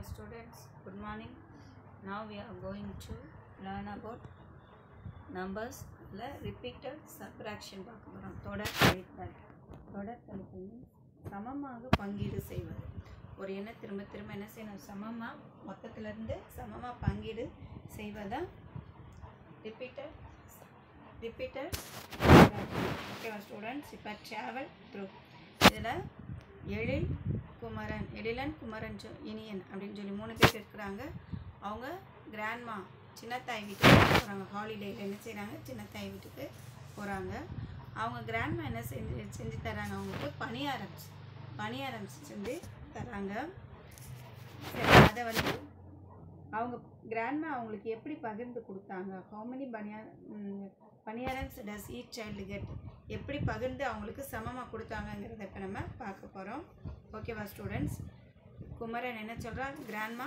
Hello students, good morning. Now we are going to learn about numbers. Repeated subtraction பார்க்க போகிறோம் தொடர் கழித்தல். தொடர் கழித்தல் சமமாக பங்கீடு செய்வது. ஒரு எண்ணை திரும்ப திரும்ப என்ன செய்யணும்? சமமாக மொத்தத்திலிருந்து சமமாக பங்கீடு செய்வதான் ரிப்பீட்டட் ரிப்பீட்டட் ஓகேவா ஸ்டூடெண்ட்ஸ் இப்போ ட்ராவல் த்ரூ இதில் எழில் குமரன் எழிலன் குமரன் ஜோ இனியன் அப்படின்னு சொல்லி மூணு பேர் இருக்கிறாங்க. அவங்க கிராண்ட்மா சின்னத்தாய் வீட்டுக்கு போகிறாங்க ஹாலிடேயில் என்ன செய்கிறாங்க சின்னத்தாய் வீட்டுக்கு போகிறாங்க அவங்க கிராண்ட்மா என்ன செஞ்சு செஞ்சு தராங்க அவங்களுக்கு பணியாரம் பணியாரம் செஞ்சு தராங்க சரி அதை வந்து அவங்க கிராண்ட்மா அவங்களுக்கு எப்படி பகிர்ந்து கொடுத்தாங்க? How many பனியா paniyarams does each child get எப்படி பகிர்ந்து அவங்களுக்கு சமமாக கொடுத்தாங்கங்கிறத இப்போ நம்ம பார்க்க போகிறோம் ஓகேவா ஸ்டூடெண்ட்ஸ் குமரன் என்ன சொல்கிறான் grandma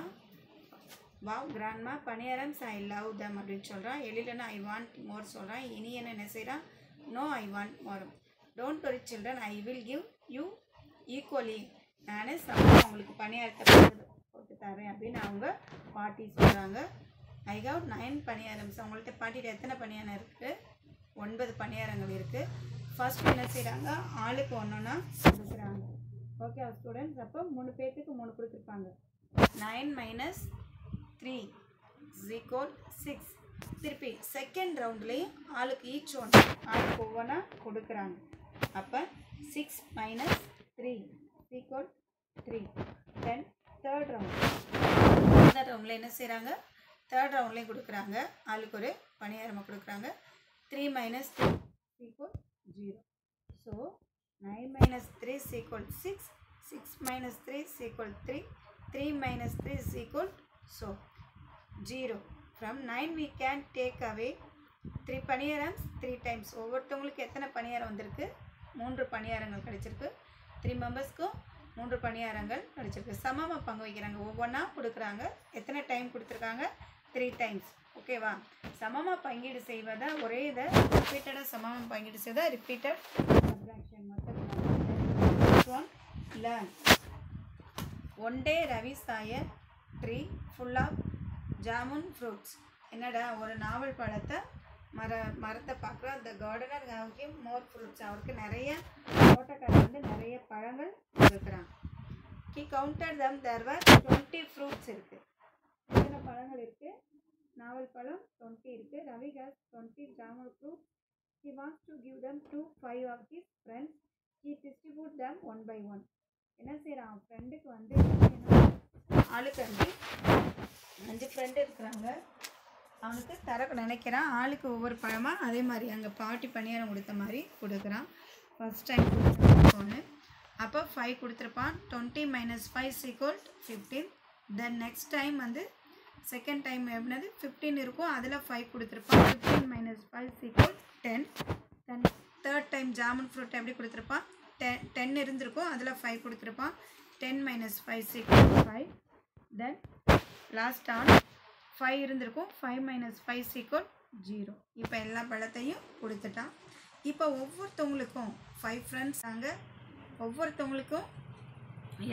wow grandma paniyarams I love them அப்படின்னு சொல்கிறான் எழிலனா ஐ வாண்ட் மோர் சொல்கிறான் இனியன் என்ன செய்கிறான் no I want more don't worry children I will give you equally நானே சமமாக அவங்களுக்கு பணியாரத்தை போட்டு போட்டு தரேன் அப்படின்னு அவங்க பாட்டி சொல்கிறாங்க ஐ ஹவ் நைன் பணியாரம்ஸ் அவங்கள்ட்ட பாட்டிகிட்ட எத்தனை பணியாரம் இருக்குது ஒன்பது பணியாரங்கள் இருக்குது ஃபர்ஸ்ட் என்ன செய்கிறாங்க ஆளுக்கு ஒன்றுன்னா கொடுக்குறாங்க. ஓகே ஸ்டூடெண்ட்ஸ் அப்போ மூணு பேர்த்துக்கு மூணு கொடுத்துருப்பாங்க. Nine minus three equal six திருப்பி செகண்ட் ரவுண்ட்லேயும் ஆளுக்கு ஈச் ஒன் ஆளுக்கு ஒவ்வொன்றா கொடுக்குறாங்க. அப்போ six minus three equal three then third round third ரவுண்டில் என்ன செய்கிறாங்க தேர்ட் ரவுண்ட்லேயும் கொடுக்குறாங்க. ஆளுக்கு ஒரு பணியாரமாக கொடுக்குறாங்க. Three minus three equal zero so nine minus three equal six six minus three equal three three minus three equal so zero from nine we can take away three paniyarams three times ஒவ்வொருத்தவங்களுக்கு எத்தனை பணியாரம் வந்திருக்கு? மூன்று பணியாரங்கள் கிடைச்சிருக்கு. Three மெம்பர்ஸ்க்கும் மூன்று பணியாரங்கள் கிடைச்சிருக்கு. சமமாக பங்கு வைக்கிறாங்க. ஒவ்வொன்றா கொடுக்குறாங்க. எத்தனை டைம் கொடுத்துருக்காங்க? த்ரீ டைம்ஸ் ஓகேவா சமமாக பங்கீடு செய்வதை ஒரே இதை ரிப்பீட்டடாக சமமாக பங்கீடு செய்வதை repeated subtraction one learn one day Ravi saw a tree full of jamun fruits என்னடா ஒரு நாவல் பழத்தை மர மரத்தை பார்க்குறோம் அந்த கார்டனர் ஹேவ் மோர் ஃப்ரூட்ஸ் அவருக்கு நிறைய தோட்டக்காரர் வந்து நிறைய பழங்கள் கொடுக்குறான். He counted them there twenty fruits இருக்குது எத்தனை பழங்கள் இருக்குது நாவல் பழம் டுவெண்ட்டி இருக்குது Ravi has twenty jamun fruits he wants to give them to five of his friends he distribute them one by one என்ன செய்கிறான் ஃப்ரெண்டுக்கு வந்து ஆளுக்கு வந்து அஞ்சு ஃப்ரெண்டு இருக்கிறாங்க. அவனுக்கு தர நினைக்கிறான். ஆளுக்கு ஒவ்வொரு பழமாக அதே மாதிரி அங்கே பாட்டி பணியாரம் கொடுத்த மாதிரி கொடுக்குறான். ஃபஸ்ட் டைம் ஒன்று அப்போ ஃபைவ் கொடுத்துருப்பான். Twenty minus five equal fifteen then next time வந்து செகண்ட் டைம் எப்படினது? ஃபிஃப்டீன் இருக்கும். அதில் ஃபைவ் கொடுத்துருப்பான். Fifteen minus five equal ten then third time jamun fruit எப்படி கொடுத்துருப்பான் டென் டென் இருந்திருக்கும் அதில் ஃபைவ் கொடுத்துருப்பான் ten minus five six five then last one five இருந்திருக்கும் five minus five equal zero இப்போ எல்லா பழத்தையும் கொடுத்துட்டான் இப்போ ஒவ்வொருத்தவங்களுக்கும் ஃபைவ் ஃப்ரெண்ட்ஸ் அங்கே ஒவ்வொருத்தவங்களுக்கும்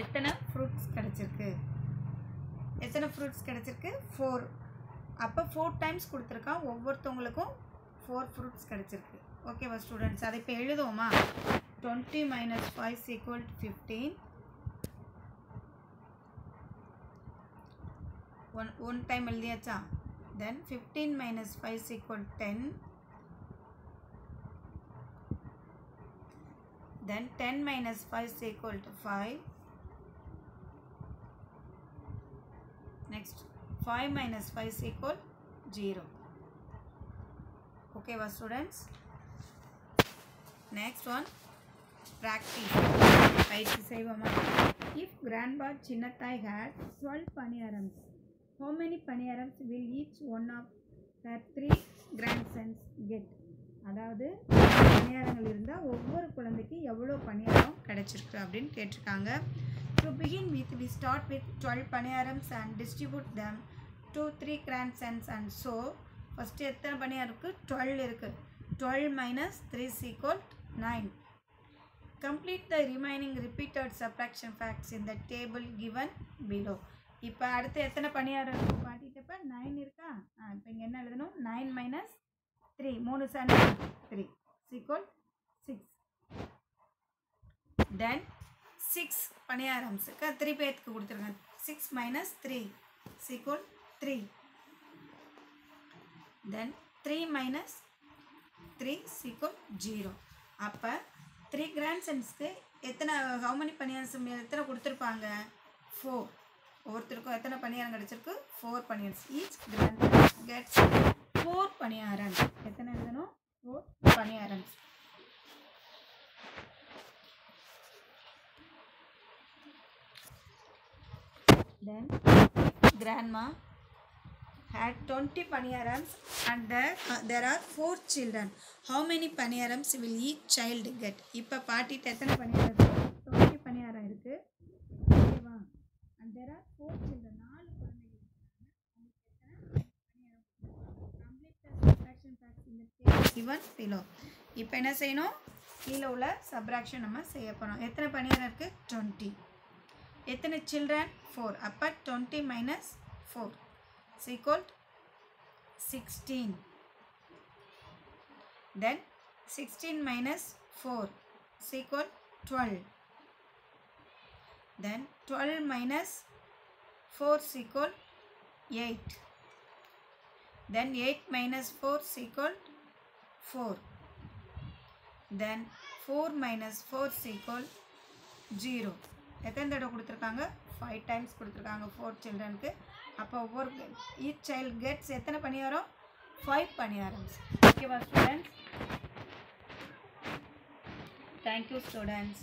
எத்தனை ஃப்ரூட்ஸ் கிடச்சிருக்கு? எத்தனை ஃப்ரூட்ஸ் கிடச்சிருக்கு? ஃபோர் அப்போ ஃபோர் டைம்ஸ் கொடுத்துருக்கான் ஒவ்வொருத்தவங்களுக்கும் ஃபோர் ஃப்ரூட்ஸ் கிடச்சிருக்கு. ஓகேவா ஸ்டூடெண்ட்ஸ் அதை இப்போ எழுதுவோமா twenty minus five equal fifteen one one time எழுதியாச்சா then fifteen minus five equal ten then ten minus five equal to five next five minus five equal zero ஓகேவா students next one practice பயிற்சி செய்வோமா? If grandpa Chinnathai had 12 paniyarams how many paniyarams will one of the three three grandsons get அதாவது பணியாரங்கள் இருந்தால் ஒவ்வொரு குழந்தைக்கு எவ்வளோ பணியாரம் கிடச்சிருக்கு அப்படின்னு கேட்டிருக்காங்க. To begin with we start with twelve paniyarams and distribute them to three grandsons and so first எத்தனை பணியாரம் இருக்குது டுவெல் இருக்குது twelve minus three equal 9. Complete the remaining repeated subtraction facts in the table given below. இப்போ அடுத்து எத்தனை பணியாரம் இருக்குது காட்டிட்டப்ப nine இருக்கா? ஆ இப்போ இங்கே என்ன எழுதணும்? நைன் மைனஸ் த்ரீ மூணு son three equal six then six பணியாரம்ஸுக்கு three பேர்த்துக்கு கொடுத்துருங்க. Six minus three equal three then three minus three equal zero அப்போ த்ரீ கிராண்ட் சன்ஸ்க்கு எத்தனை ஹவு many பனியன்ஸ் எத்தனை கொடுத்துருப்பாங்க? ஃபோர் ஒவ்வொருத்தருக்கும் எத்தனை பணியாரம் கிடச்சிருக்கு? Four paniyarams each grand gets four paniyaram எத்தனை எழுதணும்? Four paniyarams then grandma had 20 paniyarams and there, uh, there are four children. How many paniyarams will each child get? இப்போ பாட்டிட்ட எத்தனை பணியாரம் twenty paniyaram இருக்கு. ஓகேவா? And there are four children நாலு குழந்தைகள் பணியாரம் subtraction இப்போ என்ன செய்யணும்? கீழே உள்ள சப்ராக்ஷன் நம்ம செய்ய போகிறோம் எத்தனை பணியாரம் இருக்குது டுவெண்ட்டி எத்தனை சில்ட்ரன் ஃபோர் அப்போ twenty minus four equal sixteen then sixteen minus four equal twelve then twelve minus four equal eight then eight minus four equal four then four minus four equal zero எத்தனை தடவை கொடுத்துருக்காங்க? Five times கொடுத்துருக்காங்க four சில்ட்ரனுக்கு அப்போ ஒவ்வொரு each child gets எத்தனை பணியாரம்? Five பணியாரம்ஸ் ஓகேவா students thank you students